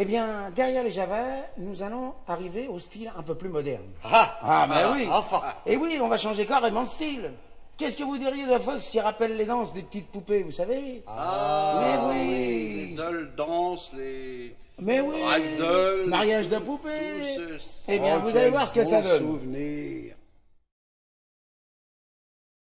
Eh bien, derrière les Java, nous allons arriver au style un peu plus moderne. Ah, ah, ah ben mais oui enfin. Et oui, on va changer carrément de style. Qu'est-ce que vous diriez de fox qui rappelle les danses des petites poupées, vous savez? Ah Mais oui, Les dolls danses, les... Mais oui Ragdoll, Mariage de poupées Eh bien, vous allez voir ce que ça donne.